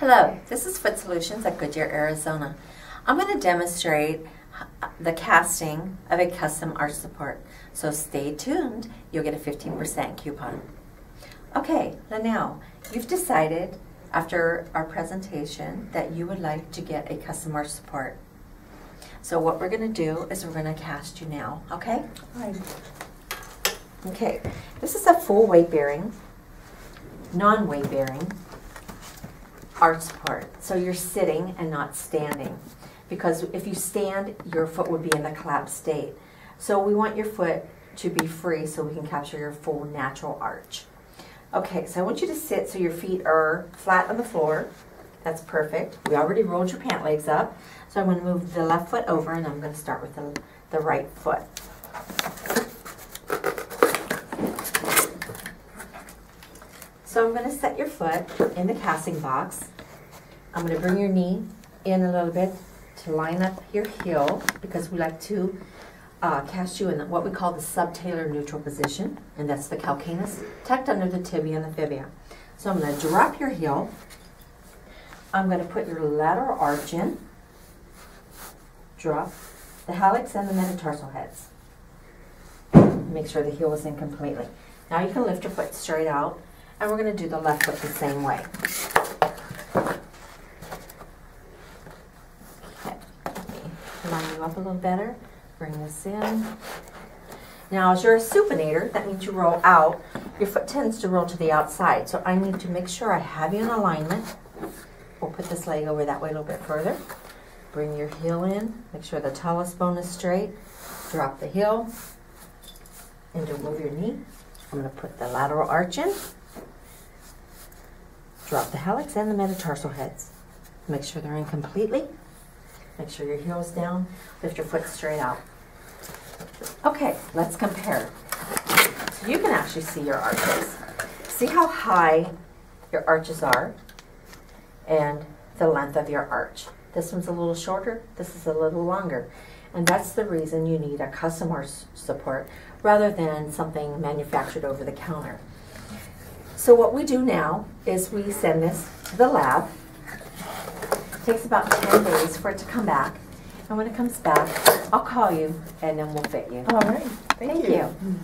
Hello, this is Foot Solutions at Goodyear, Arizona. I'm going to demonstrate the casting of a custom arch support. So stay tuned, you'll get a 15% coupon. Okay, now you've decided after our presentation that you would like to get a custom arch support. So what we're going to do is we're going to cast you now, okay? Hi. Okay, this is a full weight bearing, non-weight bearing arch support. So you're sitting and not standing. Because if you stand, your foot would be in the collapsed state. So we want your foot to be free so we can capture your full natural arch. Okay, so I want you to sit so your feet are flat on the floor. That's perfect. We already rolled your pant legs up. So I'm going to move the left foot over and I'm going to start with the, the right foot. So I'm going to set your foot in the casting box. I'm going to bring your knee in a little bit to line up your heel because we like to uh, cast you in what we call the subtalar neutral position, and that's the calcaneus tucked under the tibia and the fibia. So I'm going to drop your heel. I'm going to put your lateral arch in, drop the hallux and the metatarsal heads. Make sure the heel is in completely. Now you can lift your foot straight out and we're going to do the left foot the same way. Okay. You up a little better. Bring this in. Now, as you're a supinator, that means you roll out. Your foot tends to roll to the outside, so I need to make sure I have you in alignment. We'll put this leg over that way a little bit further. Bring your heel in. Make sure the talus bone is straight. Drop the heel. And don't move your knee. I'm going to put the lateral arch in. Drop the hallux and the metatarsal heads. Make sure they're in completely. Make sure your heel's down. Lift your foot straight out. Okay, let's compare. So you can actually see your arches. See how high your arches are and the length of your arch. This one's a little shorter, this is a little longer. And that's the reason you need a custom arch support rather than something manufactured over the counter. So what we do now is we send this to the lab. It takes about 10 days for it to come back. And when it comes back, I'll call you and then we'll fit you. All right. Thank, Thank you. you.